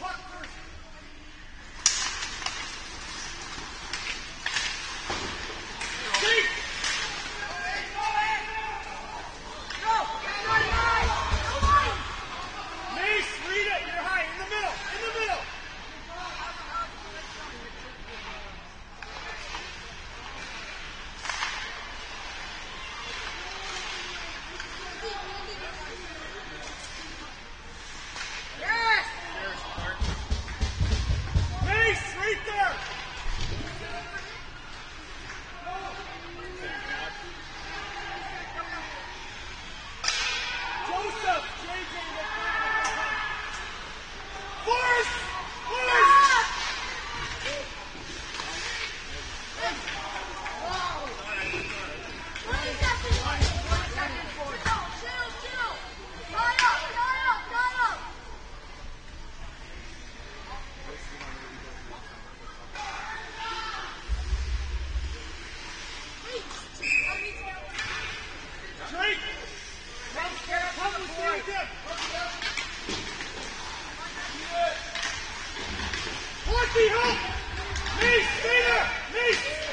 Parker. Michael! Go!